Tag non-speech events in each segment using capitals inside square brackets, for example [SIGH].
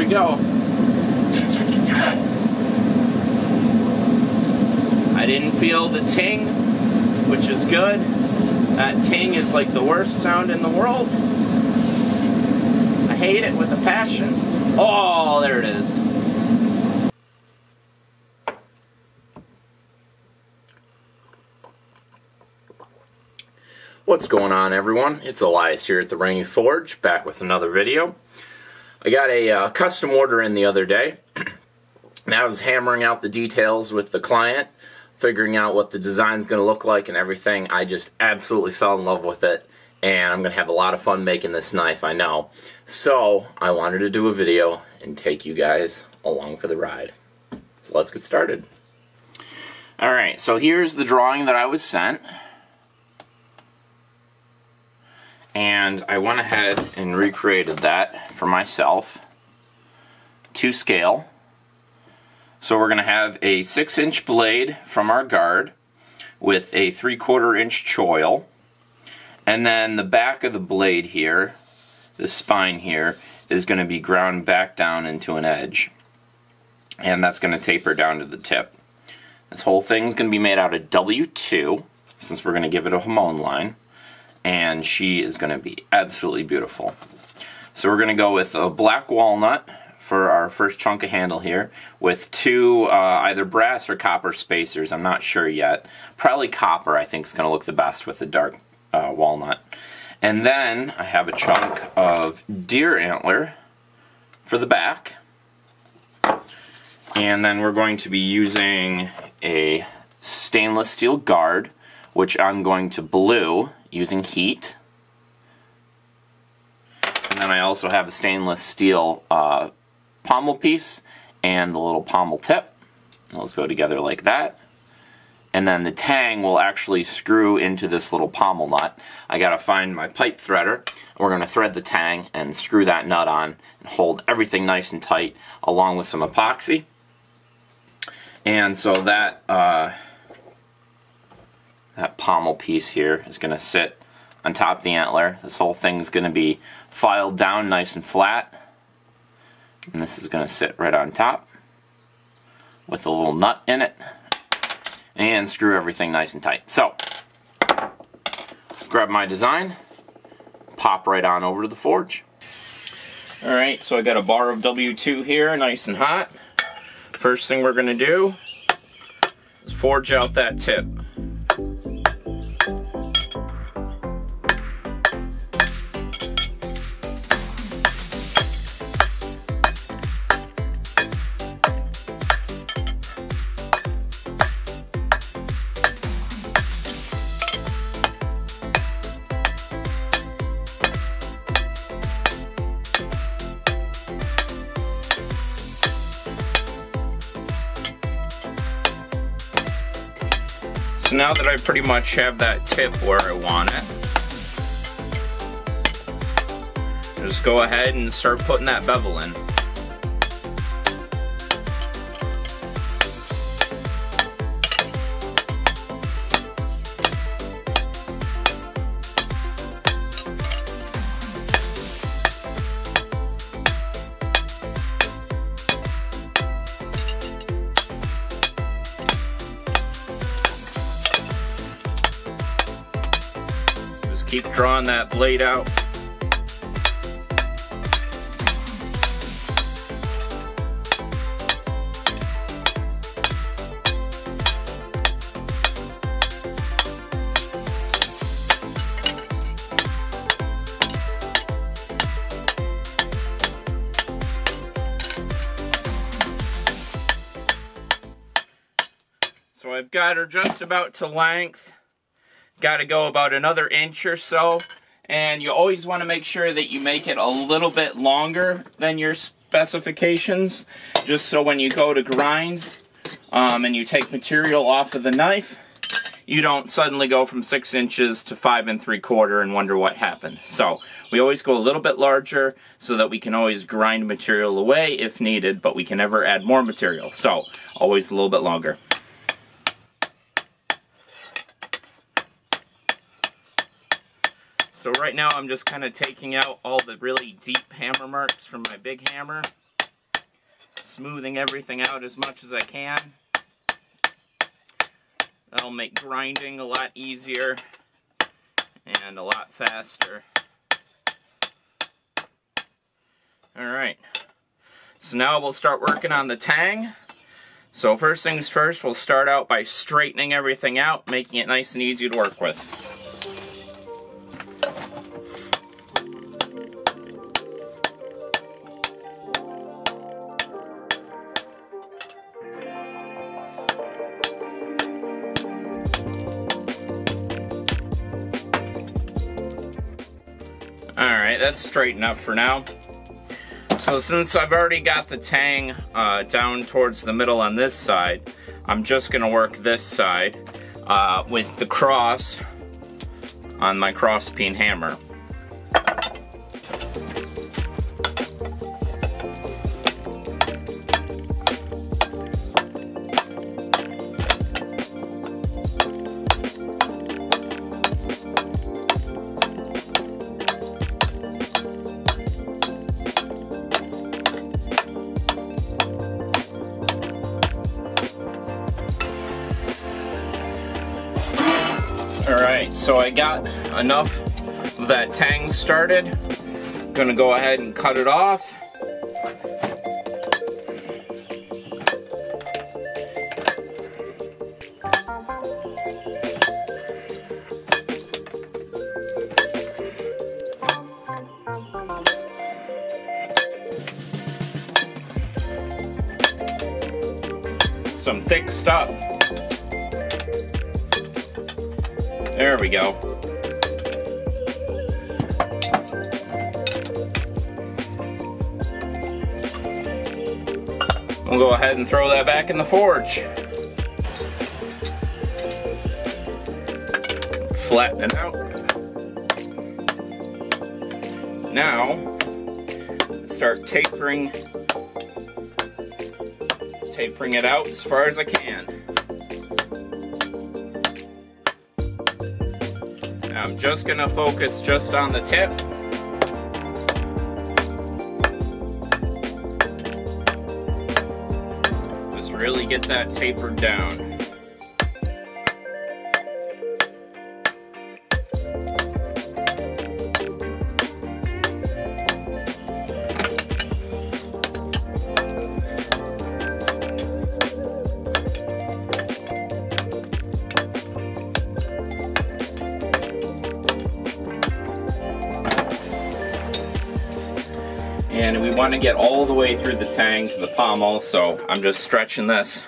we go. I didn't feel the ting, which is good. That ting is like the worst sound in the world. I hate it with a passion. Oh, there it is. What's going on everyone? It's Elias here at the Rainy Forge, back with another video. I got a uh, custom order in the other day. and I was hammering out the details with the client, figuring out what the design's going to look like and everything. I just absolutely fell in love with it, and I'm going to have a lot of fun making this knife, I know. So, I wanted to do a video and take you guys along for the ride. So let's get started. Alright, so here's the drawing that I was sent. And I went ahead and recreated that for myself to scale. So we're going to have a 6 inch blade from our guard with a 3 quarter inch choil and then the back of the blade here, the spine here, is going to be ground back down into an edge and that's going to taper down to the tip. This whole thing is going to be made out of W2 since we're going to give it a Hamon line and she is going to be absolutely beautiful. So we're going to go with a black walnut for our first chunk of handle here with two uh, either brass or copper spacers. I'm not sure yet. Probably copper I think is going to look the best with the dark uh, walnut. And then I have a chunk of deer antler for the back. And then we're going to be using a stainless steel guard, which I'm going to blue using heat. And then I also have a stainless steel uh, pommel piece and the little pommel tip. Those go together like that. And then the tang will actually screw into this little pommel nut. I gotta find my pipe threader. We're gonna thread the tang and screw that nut on and hold everything nice and tight along with some epoxy. And so that uh, that pommel piece here is going to sit on top of the antler. This whole thing is going to be filed down nice and flat. And this is going to sit right on top with a little nut in it. And screw everything nice and tight. So, grab my design, pop right on over to the forge. Alright, so I got a bar of W2 here, nice and hot. First thing we're going to do is forge out that tip. Now that I pretty much have that tip where I want it, just go ahead and start putting that bevel in. Drawing that blade out. So I've got her just about to length got to go about another inch or so. And you always want to make sure that you make it a little bit longer than your specifications, just so when you go to grind um, and you take material off of the knife, you don't suddenly go from six inches to five and three quarter and wonder what happened. So we always go a little bit larger so that we can always grind material away if needed, but we can never add more material. So always a little bit longer. So right now I'm just kind of taking out all the really deep hammer marks from my big hammer smoothing everything out as much as I can. That'll make grinding a lot easier and a lot faster. Alright, so now we'll start working on the tang. So first things first, we'll start out by straightening everything out, making it nice and easy to work with. That's straight enough for now. So since I've already got the tang uh, down towards the middle on this side, I'm just going to work this side uh, with the cross on my cross peen hammer. So I got enough of that tang started. Gonna go ahead and cut it off. Some thick stuff. We go. We'll go ahead and throw that back in the forge. Flatten it out. Now, start tapering tapering it out as far as I can. I'm just gonna focus just on the tip. Just really get that tapered down. Want to get all the way through the tang to the pommel, so I'm just stretching this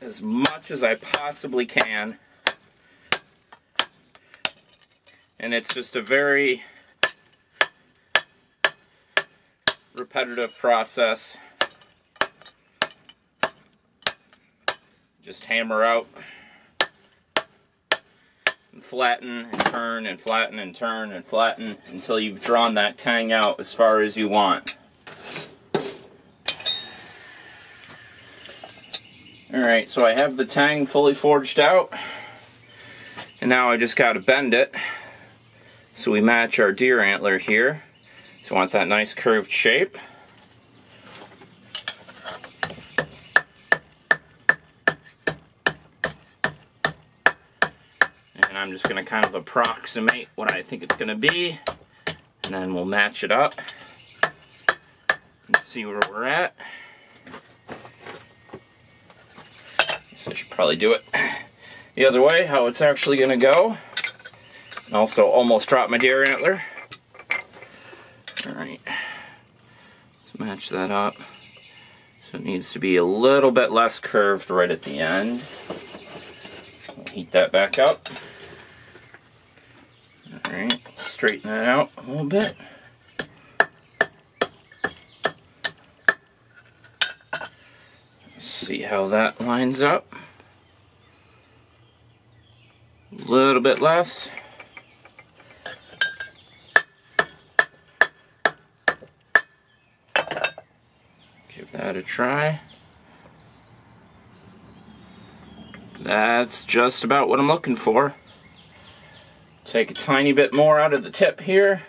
as much as I possibly can. And it's just a very repetitive process. Just hammer out flatten and turn and flatten and turn and flatten until you've drawn that tang out as far as you want. Alright, so I have the tang fully forged out. And now I just got to bend it so we match our deer antler here. So I want that nice curved shape. And I'm just going to kind of approximate what I think it's going to be. And then we'll match it up and see where we're at. So I should probably do it the other way, how it's actually going to go. Also almost dropped my deer antler. Alright, let's match that up. So it needs to be a little bit less curved right at the end. Heat that back up. Alright, straighten that out a little bit. See how that lines up. A little bit less. Give that a try. That's just about what I'm looking for. Take a tiny bit more out of the tip here.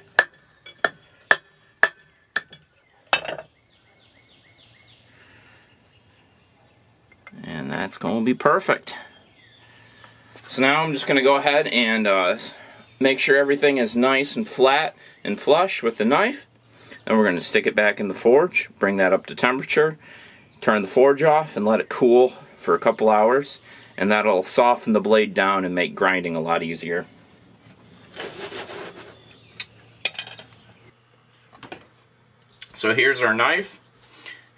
And that's going to be perfect. So now I'm just going to go ahead and uh, make sure everything is nice and flat and flush with the knife. Then we're going to stick it back in the forge, bring that up to temperature, turn the forge off and let it cool for a couple hours and that'll soften the blade down and make grinding a lot easier. So here's our knife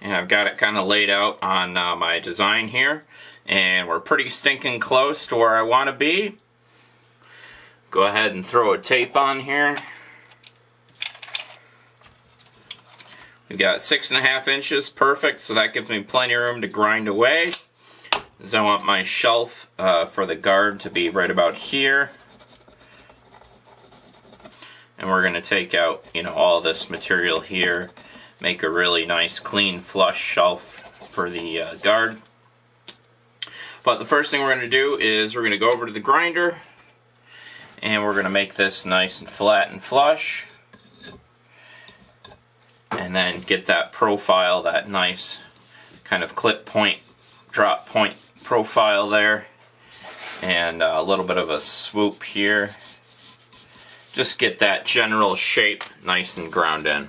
and I've got it kind of laid out on uh, my design here and we're pretty stinking close to where I want to be. Go ahead and throw a tape on here. We've got six and a half inches, perfect, so that gives me plenty of room to grind away. So I want my shelf uh, for the guard to be right about here. And we're going to take out, you know, all this material here, make a really nice, clean, flush shelf for the uh, guard. But the first thing we're going to do is we're going to go over to the grinder, and we're going to make this nice and flat and flush. And then get that profile, that nice kind of clip point, drop point profile there and a little bit of a swoop here. Just get that general shape nice and ground in.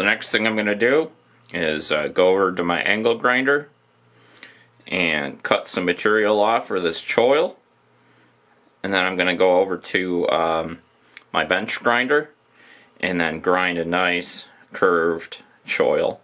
The next thing I'm going to do is uh, go over to my angle grinder and cut some material off for this choil. And then I'm going to go over to um, my bench grinder and then grind a nice curved choil.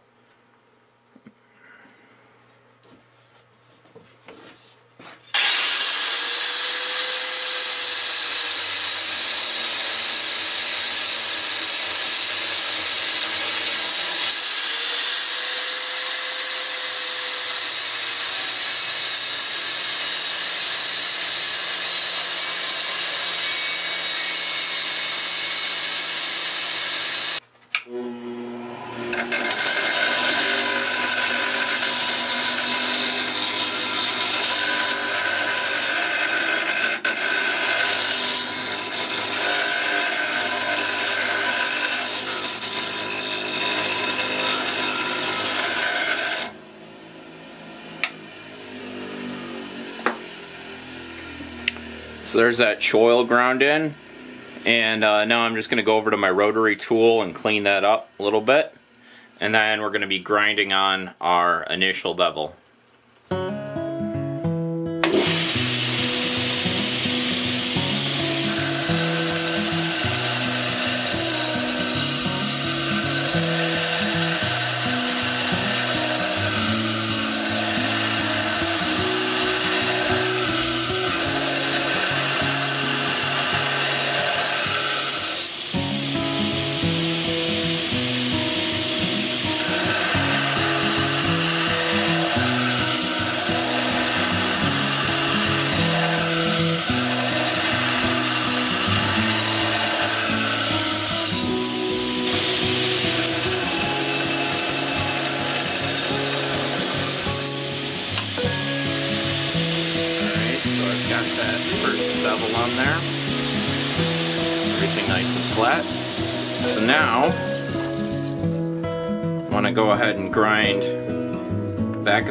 So there's that choil ground in. And uh, now I'm just going to go over to my rotary tool and clean that up a little bit. And then we're going to be grinding on our initial bevel.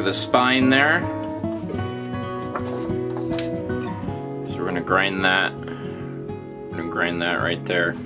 The spine there. So we're to grind that. We're to grind that right there.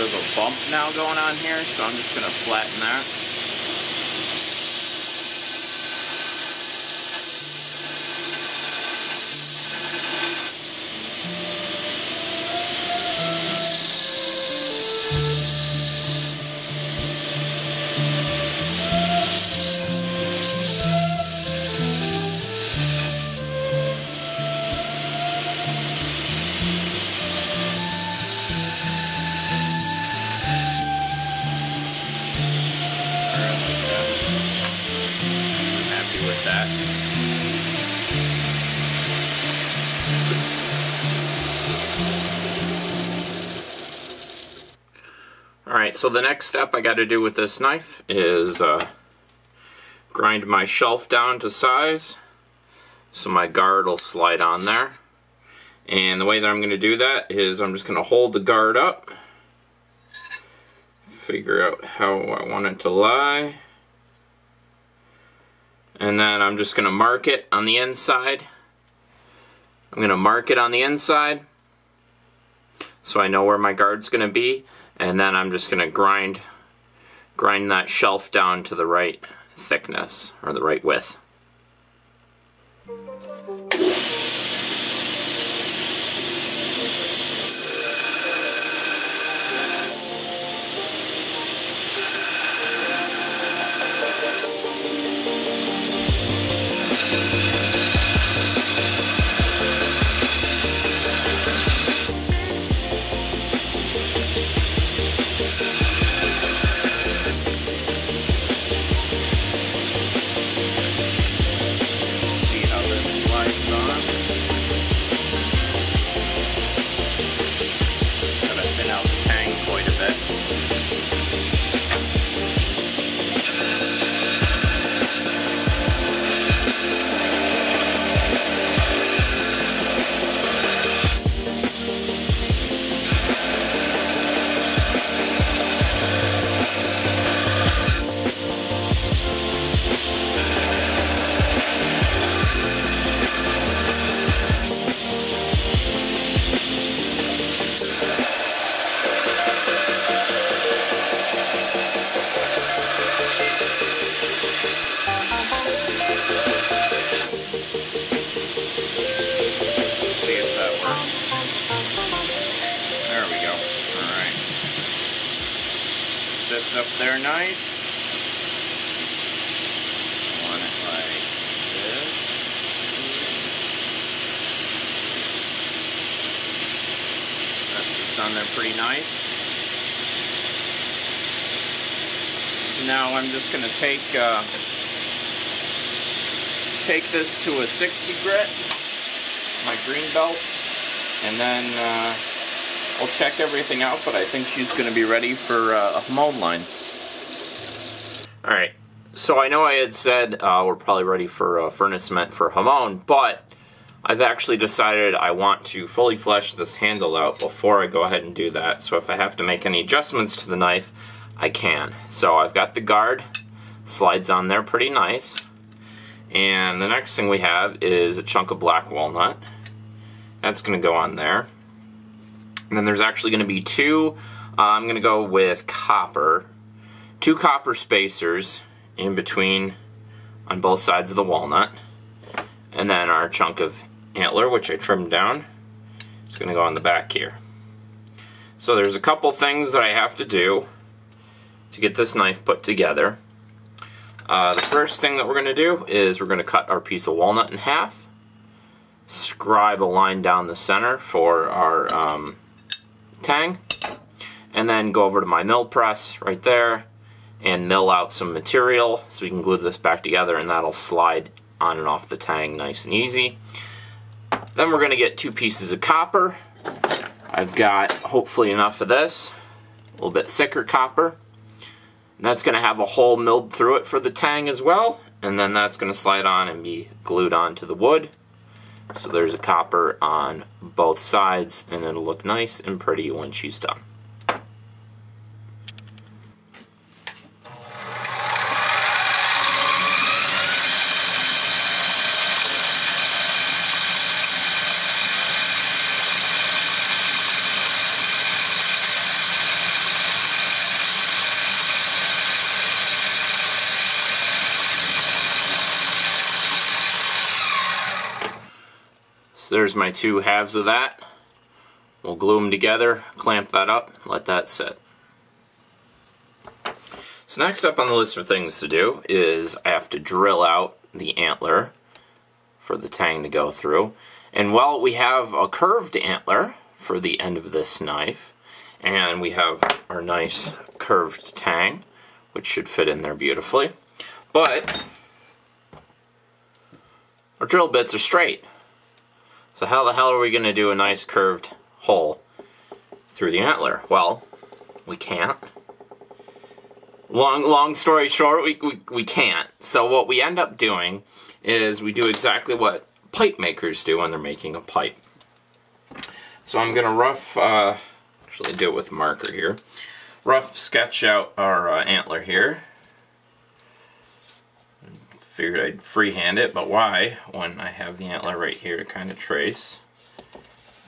Of a bump now going on here, so I'm just going to flatten that. So the next step I got to do with this knife is uh, grind my shelf down to size so my guard will slide on there. And the way that I'm going to do that is I'm just going to hold the guard up, figure out how I want it to lie, and then I'm just going to mark it on the inside. I'm going to mark it on the inside so I know where my guard's going to be, and then I'm just going to grind grind that shelf down to the right thickness or the right width. Up there nice. Want it like this. That sits on there pretty nice. Now I'm just going to take uh, take this to a 60 grit, my green belt, and then uh, I'll check everything out, but I think she's going to be ready for uh, a Hamon line. Alright, so I know I had said uh, we're probably ready for uh, furnace cement for Hamon, but I've actually decided I want to fully flesh this handle out before I go ahead and do that. So if I have to make any adjustments to the knife, I can. So I've got the guard, slides on there pretty nice. And the next thing we have is a chunk of black walnut. That's going to go on there. And then there's actually going to be two, uh, I'm going to go with copper, two copper spacers in between on both sides of the walnut. And then our chunk of antler, which I trimmed down, is going to go on the back here. So there's a couple things that I have to do to get this knife put together. Uh, the first thing that we're going to do is we're going to cut our piece of walnut in half, scribe a line down the center for our um, tang, and then go over to my mill press right there and mill out some material so we can glue this back together and that'll slide on and off the tang nice and easy. Then we're going to get two pieces of copper. I've got hopefully enough of this, a little bit thicker copper. That's going to have a hole milled through it for the tang as well, and then that's going to slide on and be glued onto the wood. So there's a copper on both sides and it'll look nice and pretty when she's done. So there's my two halves of that. We'll glue them together, clamp that up, let that sit. So next up on the list of things to do is I have to drill out the antler for the tang to go through. And while we have a curved antler for the end of this knife, and we have our nice curved tang, which should fit in there beautifully, but our drill bits are straight. So how the hell are we going to do a nice curved hole through the antler? Well, we can't. Long, long story short, we, we, we can't. So what we end up doing is we do exactly what pipe makers do when they're making a pipe. So I'm going to rough, uh, actually do it with marker here, rough sketch out our uh, antler here figured I'd freehand it, but why when I have the antler right here to kind of trace.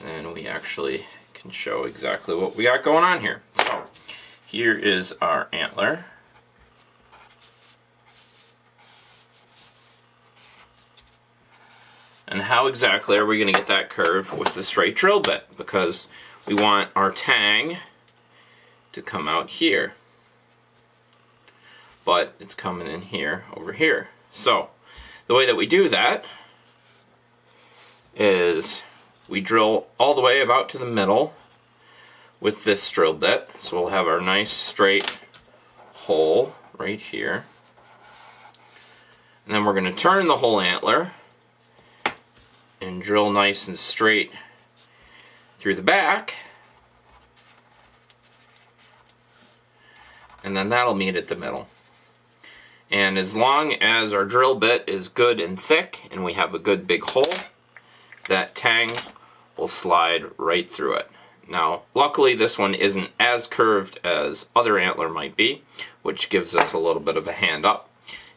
And we actually can show exactly what we got going on here. So here is our antler. And how exactly are we going to get that curve with the straight drill bit? Because we want our tang to come out here. But it's coming in here over here. So, the way that we do that is we drill all the way about to the middle with this drill bit. So we'll have our nice straight hole right here. And then we're going to turn the whole antler and drill nice and straight through the back. And then that'll meet at the middle. And as long as our drill bit is good and thick and we have a good big hole, that tang will slide right through it. Now, luckily this one isn't as curved as other antler might be, which gives us a little bit of a hand up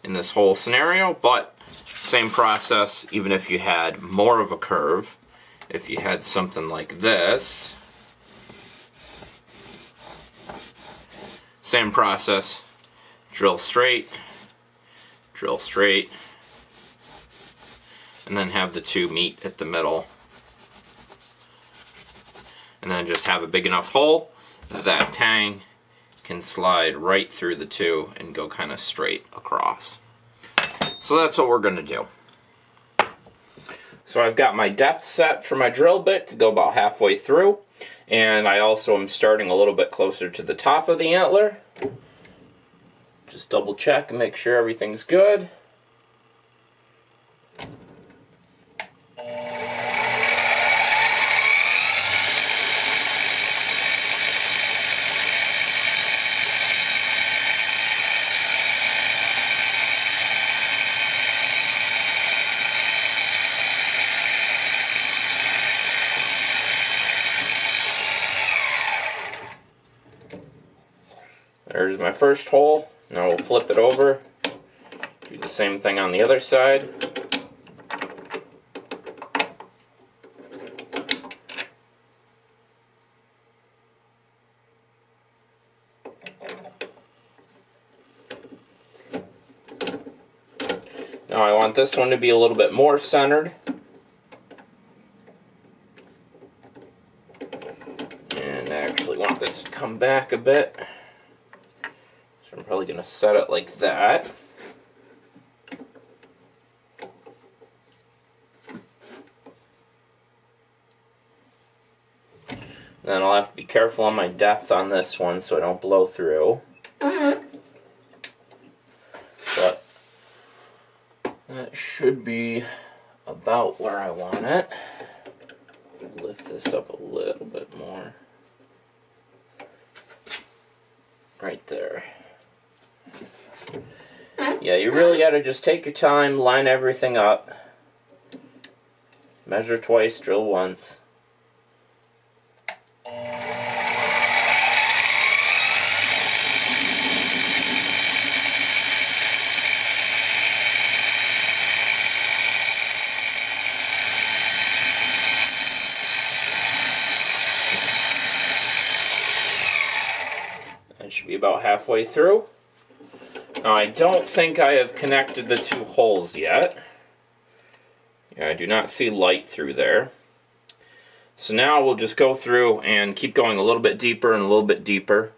in this whole scenario, but same process even if you had more of a curve. If you had something like this, same process, drill straight, drill straight, and then have the two meet at the middle. And then just have a big enough hole that that tang can slide right through the two and go kind of straight across. So that's what we're going to do. So I've got my depth set for my drill bit to go about halfway through. And I also am starting a little bit closer to the top of the antler. Just double check and make sure everything's good. There's my first hole. Now we'll flip it over. Do the same thing on the other side. Now I want this one to be a little bit more centered. And I actually want this to come back a bit. Probably going to set it like that. Then I'll have to be careful on my depth on this one so I don't blow through. Uh-huh. But that should be about where I want it. Lift this up a little bit more. Right there. Yeah, you really got to just take your time, line everything up. Measure twice, drill once. That should be about halfway through. I don't think I have connected the two holes yet. Yeah, I do not see light through there. So now we'll just go through and keep going a little bit deeper and a little bit deeper.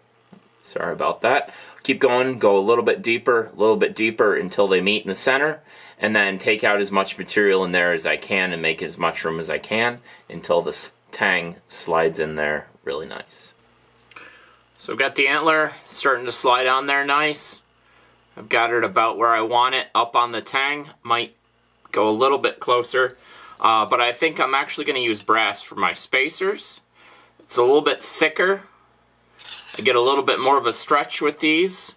Sorry about that. Keep going, go a little bit deeper, a little bit deeper until they meet in the center, and then take out as much material in there as I can and make as much room as I can until the tang slides in there really nice. So I've got the antler starting to slide on there nice. I've got it about where I want it up on the tang. Might go a little bit closer. Uh, but I think I'm actually going to use brass for my spacers. It's a little bit thicker. I get a little bit more of a stretch with these.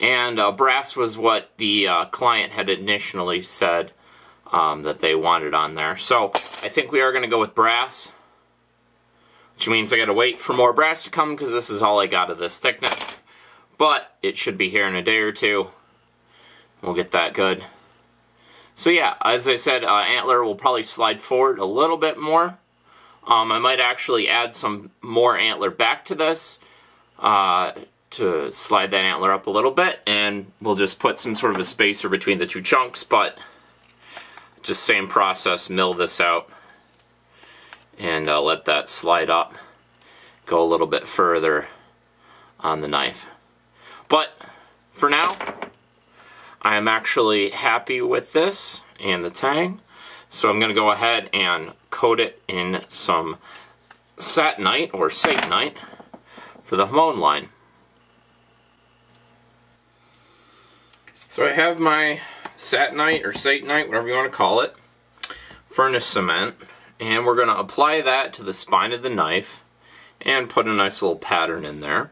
And uh, brass was what the uh, client had initially said um, that they wanted on there. So I think we are going to go with brass. Which means I got to wait for more brass to come because this is all I got of this thickness. But it should be here in a day or two. We'll get that good. So yeah, as I said, uh, antler will probably slide forward a little bit more. Um, I might actually add some more antler back to this uh, to slide that antler up a little bit, and we'll just put some sort of a spacer between the two chunks, but just same process, mill this out, and uh, let that slide up, go a little bit further on the knife. But for now, I am actually happy with this and the tang. So I'm going to go ahead and coat it in some satinite or satanite for the Hamon line. So I have my satinite or satanite, whatever you want to call it, furnace cement, and we're going to apply that to the spine of the knife and put a nice little pattern in there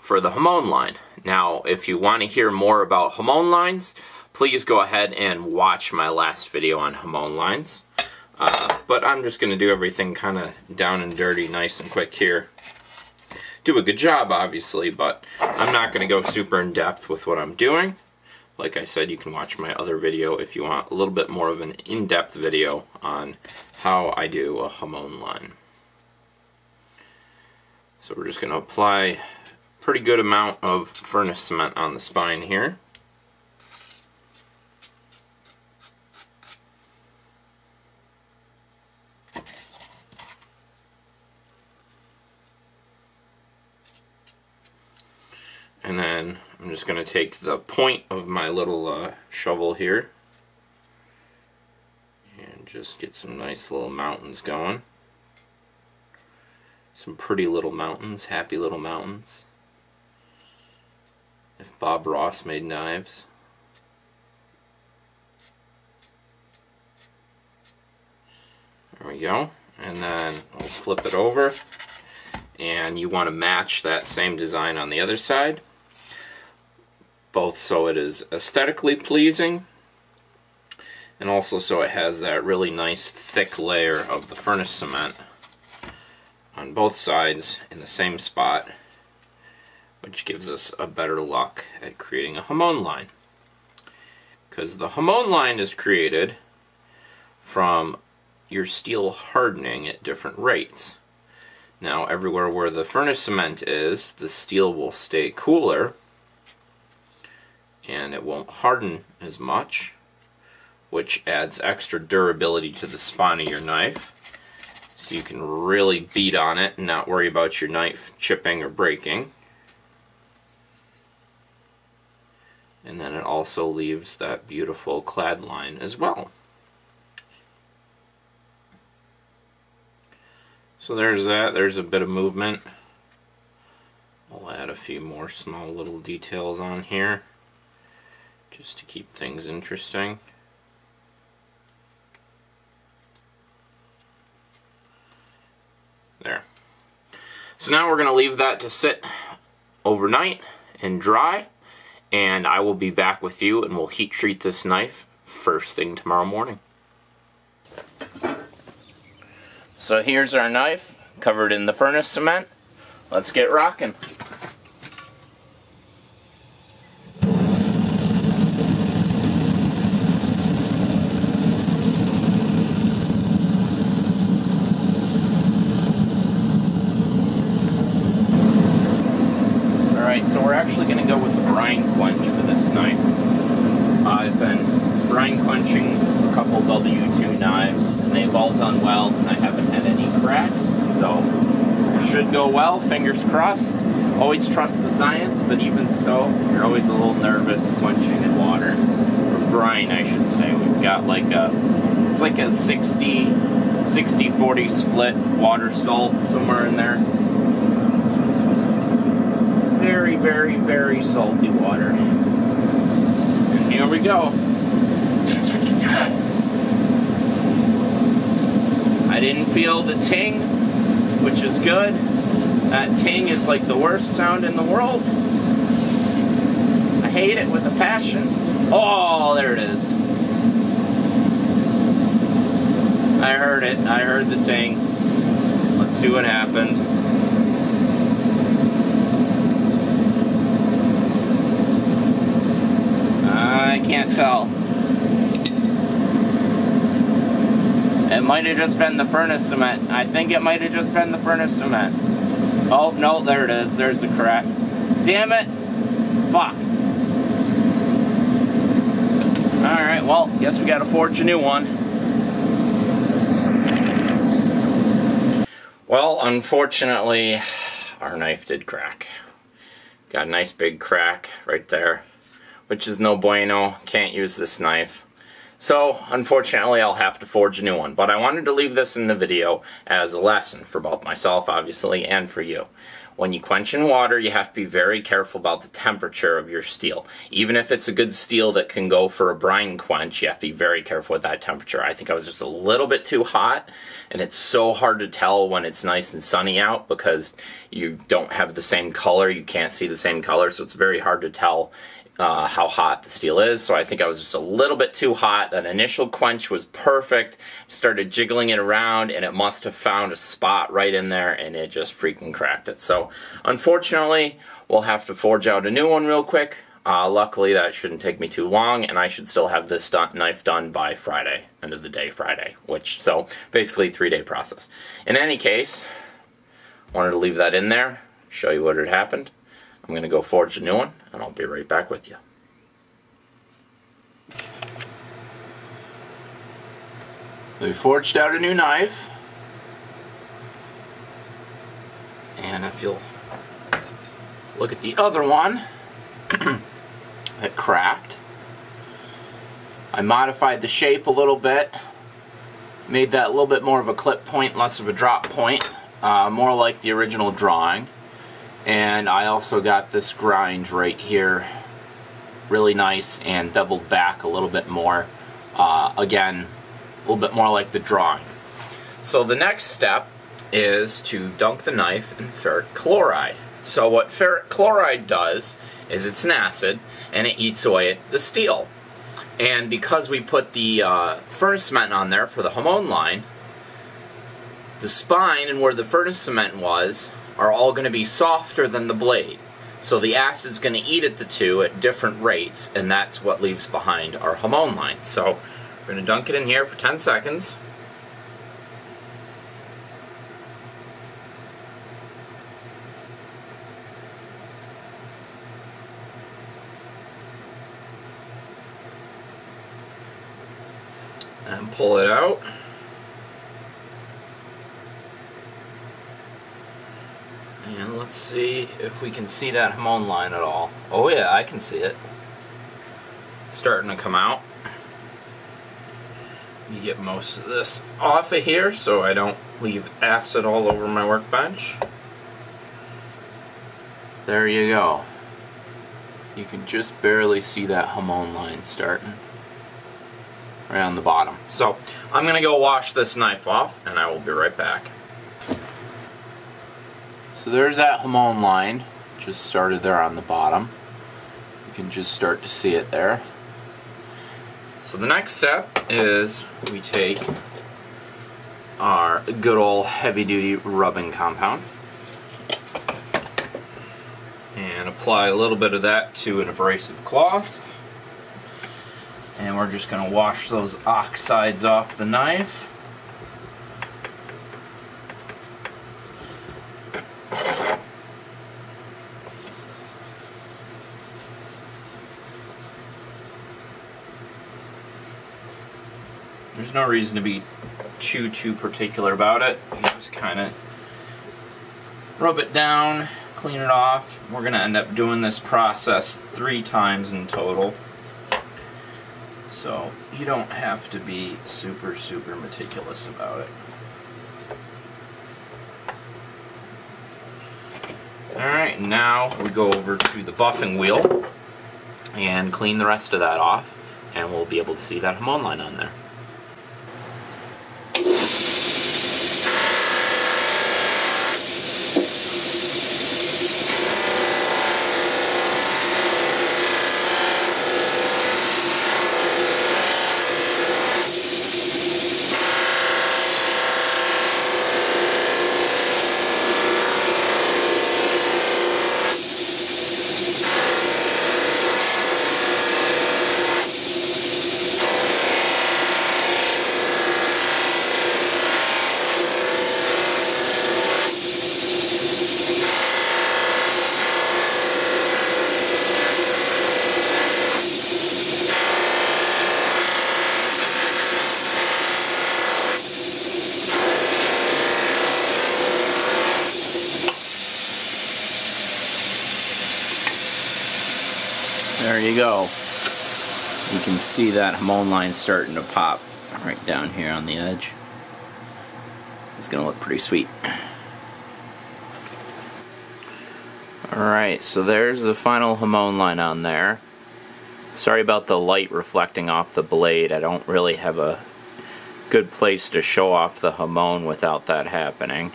for the Hamon line. Now, if you want to hear more about Hamon lines, please go ahead and watch my last video on Hamon lines. Uh, but I'm just going to do everything kind of down and dirty, nice and quick here. Do a good job, obviously, but I'm not going to go super in depth with what I'm doing. Like I said, you can watch my other video if you want a little bit more of an in-depth video on how I do a Hamon line. So we're just going to apply pretty good amount of furnace cement on the spine here. And then I'm just going to take the point of my little uh, shovel here and just get some nice little mountains going. Some pretty little mountains, happy little mountains. If Bob Ross made knives. There we go. And then we'll flip it over. And you want to match that same design on the other side. Both so it is aesthetically pleasing and also so it has that really nice thick layer of the furnace cement on both sides in the same spot which gives us a better luck at creating a Hamon line because the Hamon line is created from your steel hardening at different rates. Now everywhere where the furnace cement is, the steel will stay cooler and it won't harden as much, which adds extra durability to the spine of your knife. So you can really beat on it and not worry about your knife chipping or breaking. And then it also leaves that beautiful clad line as well. So there's that, there's a bit of movement. I'll add a few more small little details on here just to keep things interesting. There. So now we're going to leave that to sit overnight and dry and I will be back with you and we'll heat treat this knife first thing tomorrow morning. So here's our knife, covered in the furnace cement. Let's get rocking. Alright, so we're actually going to go with the brine quench for this knife. I've been brine quenching a couple W2 knives, and they've all done well, and I haven't had any cracks, so should go well, crossed. Always trust the science, but even so, you're always a little nervous quenching in water. Or brine, I should say. We've got like a, it's like a 60, 60-40 split water salt, somewhere in there. Very, very, very salty water. And here we go. I didn't feel the ting, which is good. That ting is like the worst sound in the world. I hate it with a passion. Oh, there it is. I heard it. I heard the ting. Let's see what happened. I can't tell. It might have just been the furnace cement. I think it might have just been the furnace cement. Oh, no, there it is. There's the crack. Damn it. Fuck. Alright, well, guess we gotta forge a new one. Well, unfortunately, our knife did crack. Got a nice big crack right there, which is no bueno. Can't use this knife. So, unfortunately, I'll have to forge a new one. But I wanted to leave this in the video as a lesson for both myself, obviously, and for you. When you quench in water, you have to be very careful about the temperature of your steel. Even if it's a good steel that can go for a brine quench, you have to be very careful with that temperature. I think I was just a little bit too hot, and it's so hard to tell when it's nice and sunny out because you don't have the same color, you can't see the same color, so it's very hard to tell uh, how hot the steel is. So I think I was just a little bit too hot. That initial quench was perfect. Started jiggling it around and it must have found a spot right in there and it just freaking cracked it. So unfortunately, we'll have to forge out a new one real quick. Uh, luckily, that shouldn't take me too long, and I should still have this knife done by Friday, end of the day Friday, which, so basically three day process. In any case, wanted to leave that in there, show you what had happened. I'm going to go forge a new one, and I'll be right back with you. We forged out a new knife. And if you'll look at the other one, [CLEARS THROAT] that cracked. I modified the shape a little bit, made that a little bit more of a clip point, less of a drop point, uh, more like the original drawing. And I also got this grind right here, really nice and beveled back a little bit more. Uh, again, a little bit more like the drawing. So the next step is to dunk the knife in ferric chloride. So what ferric chloride does is it's an acid and it eats away at the steel. And because we put the uh, furnace cement on there for the Hamon line, the spine and where the furnace cement was are all going to be softer than the blade. So the acid's going to eat at the two at different rates, and that's what leaves behind our Hamon line. So we're going to dunk it in here for 10 seconds. and pull it out. And let's see if we can see that Hamon line at all. Oh yeah, I can see it. Starting to come out. You get most of this off of here so I don't leave acid all over my workbench. There you go. You can just barely see that Hamon line starting right on the bottom. So I'm going to go wash this knife off and I will be right back. There's that Hamon line, just started there on the bottom. You can just start to see it there. So the next step is we take our good old heavy duty rubbing compound and apply a little bit of that to an abrasive cloth and we're just going to wash those oxides off the knife. No reason to be too, too particular about it. You just kind of rub it down, clean it off. We're going to end up doing this process three times in total. So you don't have to be super, super meticulous about it. Alright, now we go over to the buffing wheel and clean the rest of that off and we'll be able to see that Hamon line on there. There you go. You can see that Hamon line starting to pop right down here on the edge. It's going to look pretty sweet. Alright, so there's the final Hamon line on there. Sorry about the light reflecting off the blade. I don't really have a good place to show off the Hamon without that happening.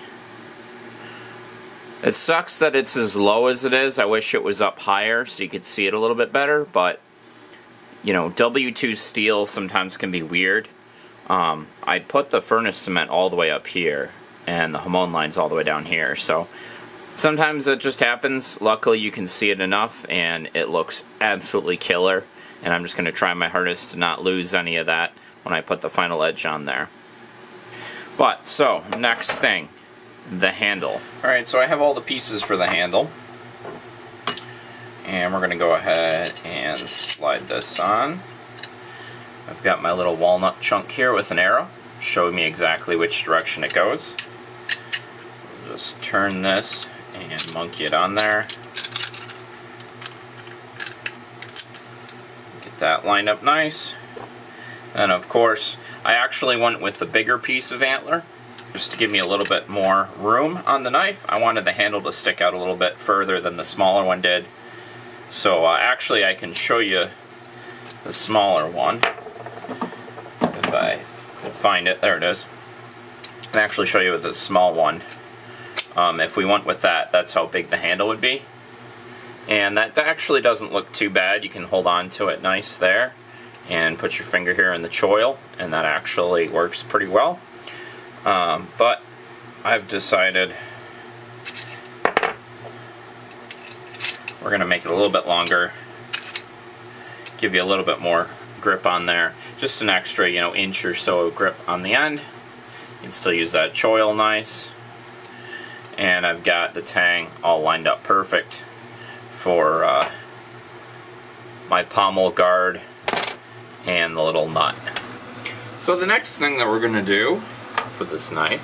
It sucks that it's as low as it is. I wish it was up higher so you could see it a little bit better, but you know, W2 steel sometimes can be weird. Um, I put the furnace cement all the way up here and the Hamon line's all the way down here, so sometimes it just happens. Luckily, you can see it enough and it looks absolutely killer. And I'm just going to try my hardest to not lose any of that when I put the final edge on there. But, so, next thing the handle. Alright, so I have all the pieces for the handle. And we're going to go ahead and slide this on. I've got my little walnut chunk here with an arrow showing me exactly which direction it goes. Just turn this and monkey it on there. Get that lined up nice. And of course, I actually went with the bigger piece of antler just to give me a little bit more room on the knife. I wanted the handle to stick out a little bit further than the smaller one did. So uh, actually I can show you the smaller one if I find it. There it is. I can actually show you with the small one. Um, if we went with that, that's how big the handle would be. And that actually doesn't look too bad. You can hold on to it nice there and put your finger here in the choil and that actually works pretty well. Um, but I've decided we're going to make it a little bit longer, give you a little bit more grip on there. Just an extra, you know, inch or so of grip on the end. You can still use that choil nice. And I've got the tang all lined up perfect for uh, my pommel guard and the little nut. So the next thing that we're going to do for this knife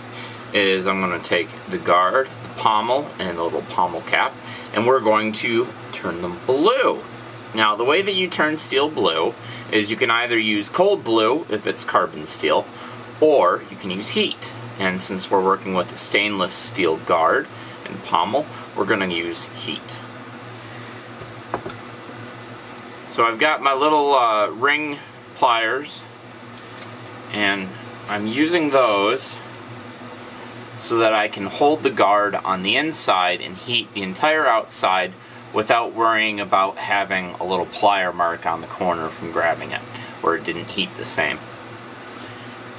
is I'm going to take the guard, the pommel, and the little pommel cap, and we're going to turn them blue. Now the way that you turn steel blue is you can either use cold blue if it's carbon steel, or you can use heat. And since we're working with a stainless steel guard and pommel, we're going to use heat. So I've got my little uh, ring pliers and I'm using those so that I can hold the guard on the inside and heat the entire outside without worrying about having a little plier mark on the corner from grabbing it where it didn't heat the same.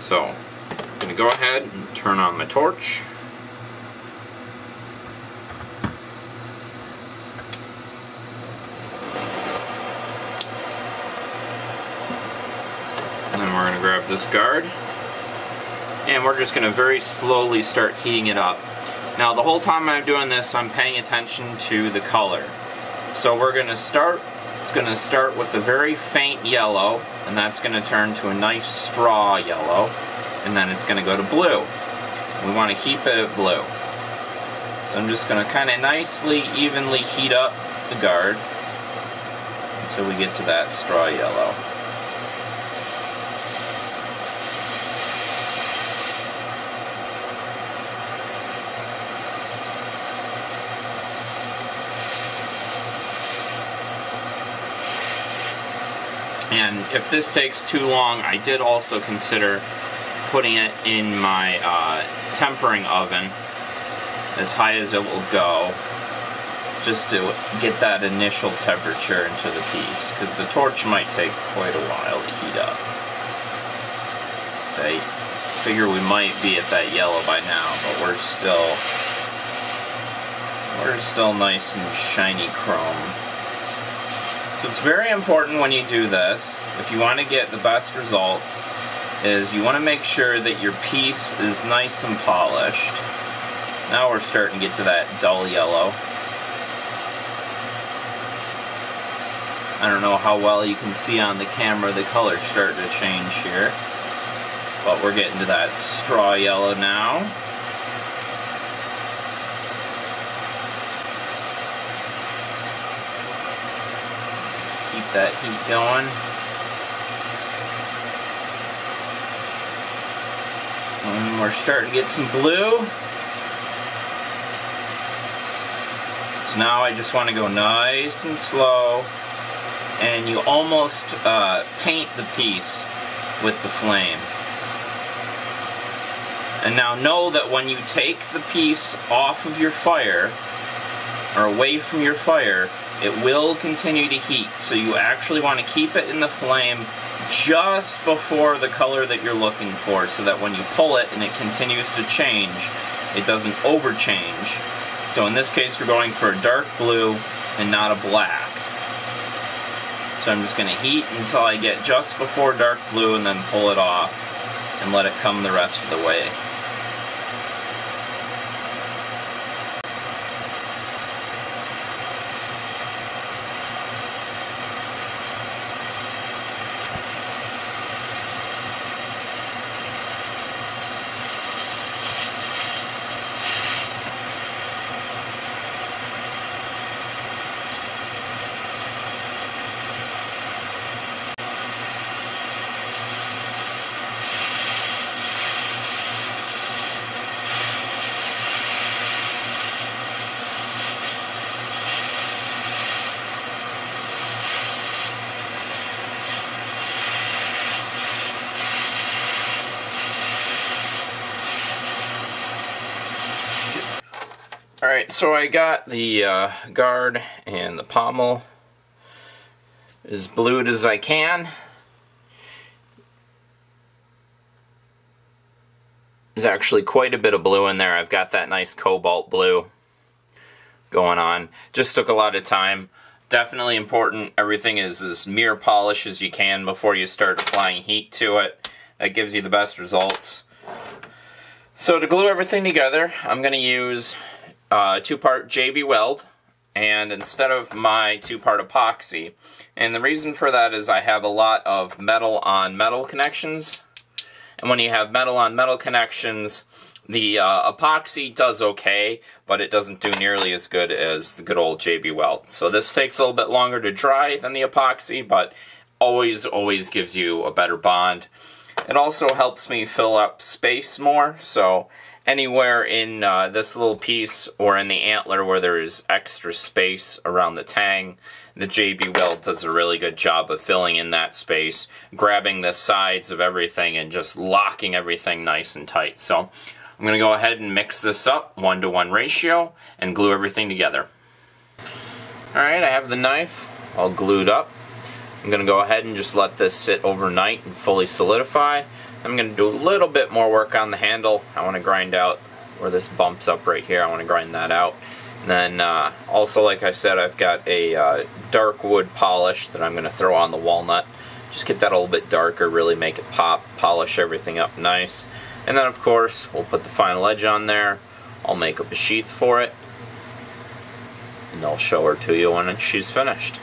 So I'm going to go ahead and turn on my torch. And then we're going to grab this guard and we're just going to very slowly start heating it up. Now the whole time I'm doing this I'm paying attention to the color. So we're going to start, it's going to start with a very faint yellow and that's going to turn to a nice straw yellow and then it's going to go to blue. We want to keep it at blue. So I'm just going to kind of nicely, evenly heat up the guard until we get to that straw yellow. And if this takes too long, I did also consider putting it in my uh, tempering oven as high as it will go just to get that initial temperature into the piece because the torch might take quite a while to heat up. I figure we might be at that yellow by now, but we're still we're still nice and shiny chrome. So it's very important when you do this, if you want to get the best results, is you want to make sure that your piece is nice and polished. Now we're starting to get to that dull yellow. I don't know how well you can see on the camera the color starting to change here. But we're getting to that straw yellow now. That heat going. And we're starting to get some blue. So now I just want to go nice and slow and you almost uh, paint the piece with the flame. And now know that when you take the piece off of your fire or away from your fire, it will continue to heat, so you actually want to keep it in the flame just before the color that you're looking for so that when you pull it and it continues to change, it doesn't overchange. So in this case we're going for a dark blue and not a black. So I'm just going to heat until I get just before dark blue and then pull it off and let it come the rest of the way. So I got the uh, guard and the pommel as blued as I can. There's actually quite a bit of blue in there. I've got that nice cobalt blue going on. Just took a lot of time. Definitely important. Everything is as mirror polish as you can before you start applying heat to it. That gives you the best results. So to glue everything together, I'm going to use uh, two-part JB Weld and instead of my two-part epoxy. And the reason for that is I have a lot of metal on metal connections and when you have metal on metal connections, the uh, epoxy does okay, but it doesn't do nearly as good as the good old JB Weld. So this takes a little bit longer to dry than the epoxy, but always, always gives you a better bond. It also helps me fill up space more, so anywhere in uh, this little piece or in the antler where there is extra space around the tang, the JB Weld does a really good job of filling in that space, grabbing the sides of everything and just locking everything nice and tight. So I'm going to go ahead and mix this up, one to one ratio, and glue everything together. Alright, I have the knife all glued up. I'm going to go ahead and just let this sit overnight and fully solidify. I'm going to do a little bit more work on the handle. I want to grind out where this bumps up right here. I want to grind that out. And then uh, also, like I said, I've got a uh, dark wood polish that I'm going to throw on the walnut. Just get that a little bit darker, really make it pop, polish everything up nice. And then, of course, we'll put the final edge on there. I'll make up a sheath for it. And I'll show her to you when she's finished.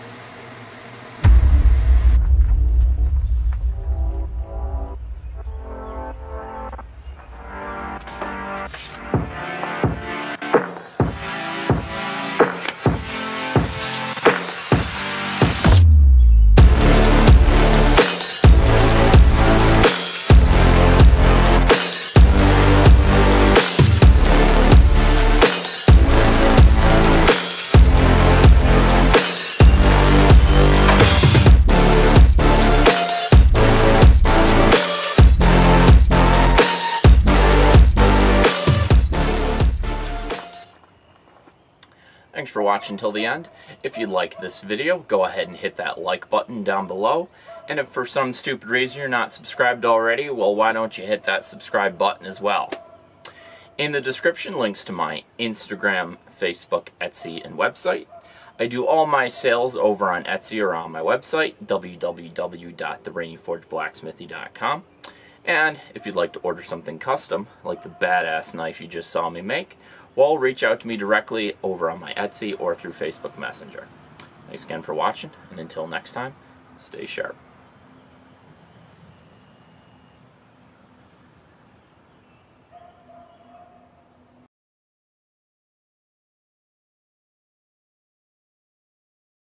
Watching till the end. If you like this video, go ahead and hit that like button down below. And if for some stupid reason you're not subscribed already, well, why don't you hit that subscribe button as well? In the description, links to my Instagram, Facebook, Etsy, and website. I do all my sales over on Etsy or on my website, www.therainyforgeblacksmithy.com. And if you'd like to order something custom, like the badass knife you just saw me make, well, reach out to me directly over on my Etsy or through Facebook Messenger. Thanks again for watching, and until next time, stay sharp.